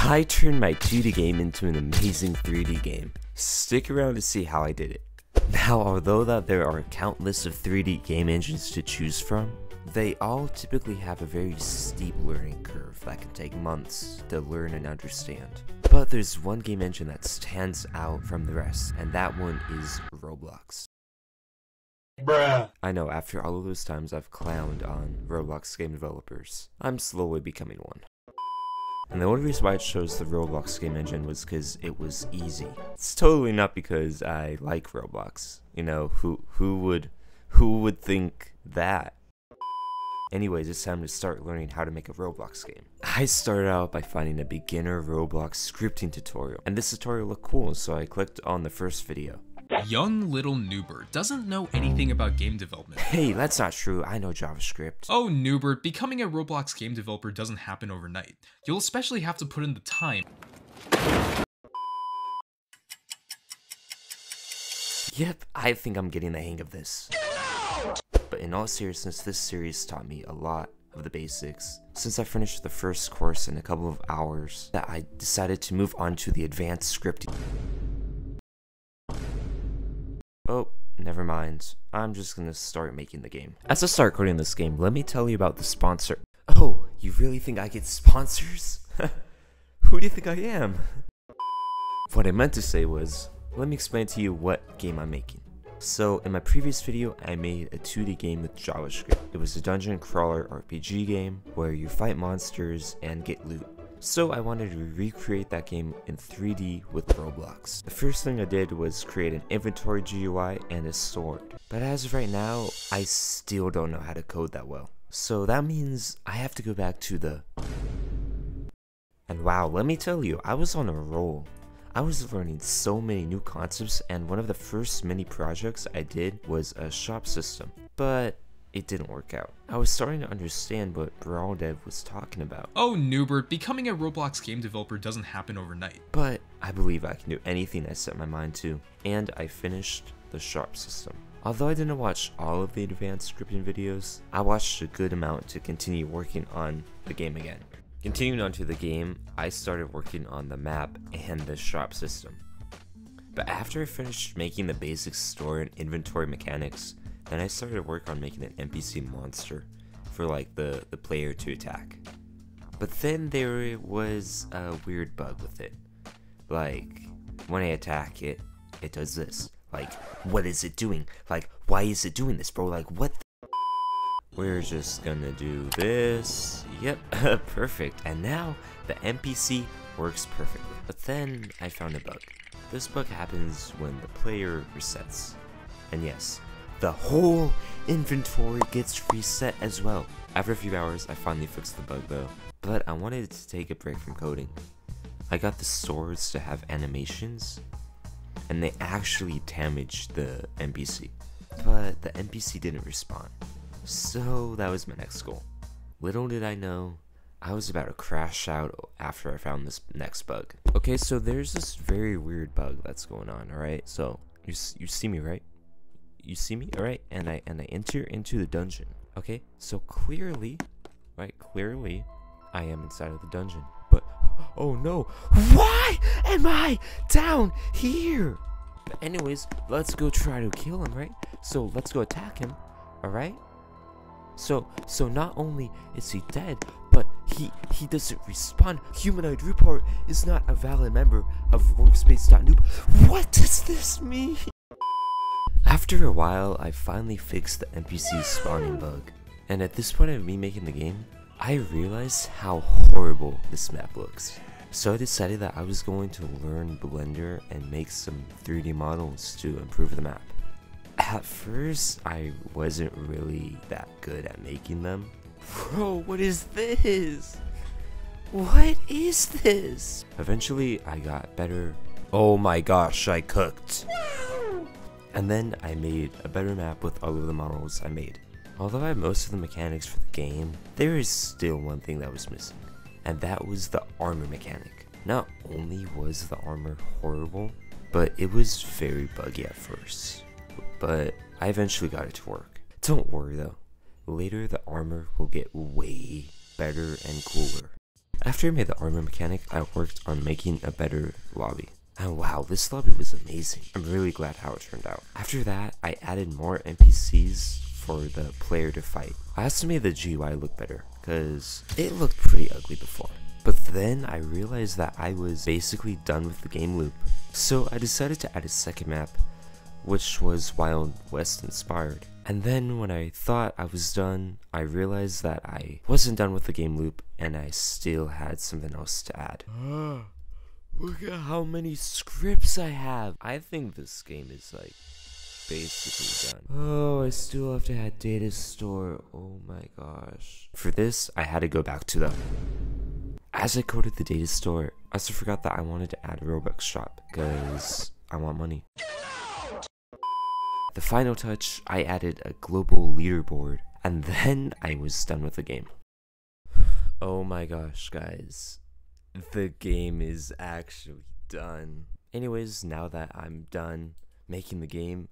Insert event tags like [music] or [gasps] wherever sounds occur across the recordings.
I turned my 2D game into an amazing 3D game. Stick around to see how I did it. Now, although that there are countless of 3D game engines to choose from, they all typically have a very steep learning curve that can take months to learn and understand. But there's one game engine that stands out from the rest, and that one is Roblox. Bruh. I know, after all of those times I've clowned on Roblox game developers, I'm slowly becoming one. And the only reason why I chose the Roblox game engine was because it was easy. It's totally not because I like Roblox. You know, who who would who would think that? Anyways, it's time to start learning how to make a Roblox game. I started out by finding a beginner Roblox scripting tutorial, and this tutorial looked cool, so I clicked on the first video. Young little Newbert doesn't know anything about game development. Hey, that's not true, I know JavaScript. Oh, Newbert, becoming a Roblox game developer doesn't happen overnight. You'll especially have to put in the time. Yep, I think I'm getting the hang of this. But in all seriousness, this series taught me a lot of the basics. Since I finished the first course in a couple of hours, that I decided to move on to the advanced scripting. Oh, never mind. I'm just gonna start making the game. As I start coding this game, let me tell you about the sponsor. Oh, you really think I get sponsors? [laughs] Who do you think I am? What I meant to say was, let me explain to you what game I'm making. So, in my previous video, I made a 2D game with JavaScript. It was a dungeon crawler RPG game where you fight monsters and get loot. So I wanted to recreate that game in 3D with Roblox. The first thing I did was create an inventory GUI and a sword. But as of right now, I still don't know how to code that well. So that means I have to go back to the... And wow, let me tell you, I was on a roll. I was learning so many new concepts and one of the first mini projects I did was a shop system. But it didn't work out. I was starting to understand what Brawl Dev was talking about. Oh, Newbert, becoming a Roblox game developer doesn't happen overnight. But I believe I can do anything I set my mind to, and I finished the shop system. Although I didn't watch all of the advanced scripting videos, I watched a good amount to continue working on the game again. Continuing on to the game, I started working on the map and the shop system. But after I finished making the basic store and inventory mechanics, then I started work on making an NPC monster for like the, the player to attack. But then there was a weird bug with it. Like, when I attack it, it does this. Like, what is it doing? Like, why is it doing this, bro? Like, what [laughs] We're just gonna do this. Yep, [laughs] perfect. And now, the NPC works perfectly. But then, I found a bug. This bug happens when the player resets. And yes, the whole inventory gets reset as well. After a few hours, I finally fixed the bug though, but I wanted to take a break from coding. I got the swords to have animations, and they actually damaged the NPC, but the NPC didn't respond. So that was my next goal. Little did I know, I was about to crash out after I found this next bug. Okay, so there's this very weird bug that's going on, alright? So, you, you see me, right? You see me all right? And i and i enter into the dungeon okay? So clearly right clearly i am inside of the dungeon. But [gasps] oh no why am i down here? But anyways let's go try to kill him right? So let's go attack him all right? So so not only is he dead but he he doesn't respond HumanoidRootPart is not a valid member of workspace.noob what does this mean after a while, I finally fixed the NPC spawning bug. And at this point of me making the game, I realized how horrible this map looks. So I decided that I was going to learn Blender and make some 3D models to improve the map. At first, I wasn't really that good at making them. Bro, what is this? What is this? Eventually, I got better. Oh my gosh, I cooked. And then I made a better map with all of the models I made. Although I had most of the mechanics for the game, there is still one thing that was missing, and that was the armor mechanic. Not only was the armor horrible, but it was very buggy at first. But I eventually got it to work. Don't worry though, later the armor will get way better and cooler. After I made the armor mechanic, I worked on making a better lobby. And wow, this lobby was amazing. I'm really glad how it turned out. After that, I added more NPCs for the player to fight. I also made the GUI look better, because it looked pretty ugly before. But then I realized that I was basically done with the game loop. So I decided to add a second map, which was Wild West inspired. And then when I thought I was done, I realized that I wasn't done with the game loop and I still had something else to add. [gasps] Look at how many scripts I have. I think this game is like basically done. Oh, I still have to add data store. Oh my gosh. For this, I had to go back to the as I coded the data store, I also forgot that I wanted to add a Robux shop because I want money. The final touch, I added a global leaderboard and then I was done with the game. [sighs] Oh my gosh, guys. The game is actually done. Anyways, now that I'm done making the game,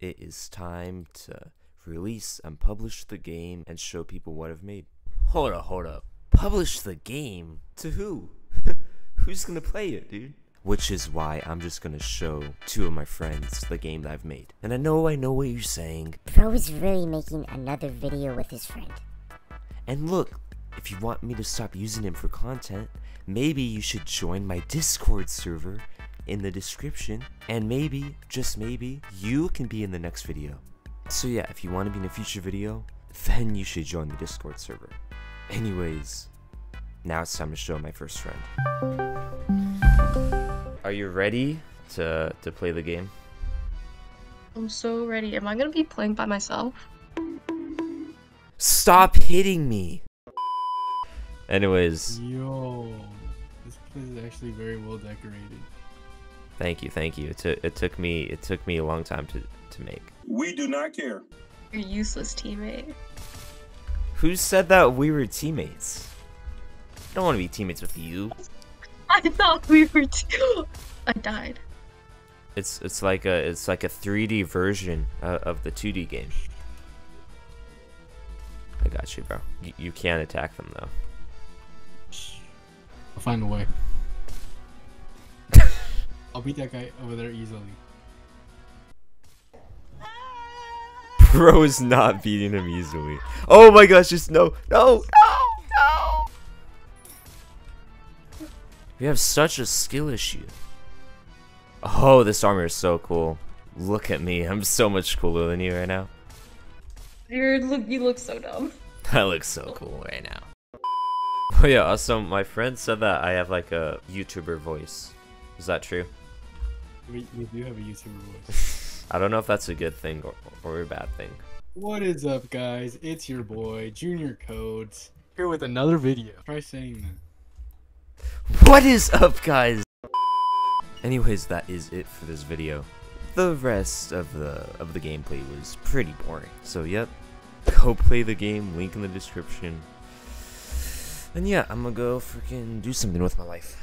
it is time to release and publish the game and show people what I've made. Hold up, hold up. Publish the game? To who? [laughs] Who's gonna play it, dude? Which is why I'm just gonna show two of my friends the game that I've made. And I know, I know what you're saying. Bro is really making another video with his friend. And look, if you want me to stop using him for content, maybe you should join my Discord server in the description. And maybe, just maybe, you can be in the next video. So yeah, if you want to be in a future video, then you should join the Discord server. Anyways, now it's time to show my first friend. Are you ready to to play the game? I'm so ready. Am I gonna be playing by myself? Stop hitting me. Anyways, Yo, this place is actually very well decorated. thank you, thank you. It, took it took me it took me a long time to to make. We do not care. Your useless teammate. Who said that we were teammates? I don't want to be teammates with you. I thought we were too. [gasps] I died. It's it's like a it's like a 3D version uh, of the 2D game. I got you, bro. You, you can't attack them though. I'll find a way. I'll beat that guy over there easily. [laughs] Bro is not beating him easily. Oh my gosh, just no, no, no, no. We have such a skill issue. Oh, this armor is so cool. Look at me, I'm so much cooler than you right now. You're look. You look so dumb. [laughs] I look so cool right now. [laughs] Oh yeah, also my friend said that I have like a YouTuber voice. Is that true? We, we do have a YouTuber voice. [laughs] I don't know if that's a good thing or, or a bad thing. what is up, guys? It's your boy, Junior Codes, here with another video. Try saying that. What is up, guys? Anyways, that is it for this video. The rest of the of the gameplay was pretty boring. So yep, go play the game. Link in the description. And yeah, I'm gonna go freaking do something with my life.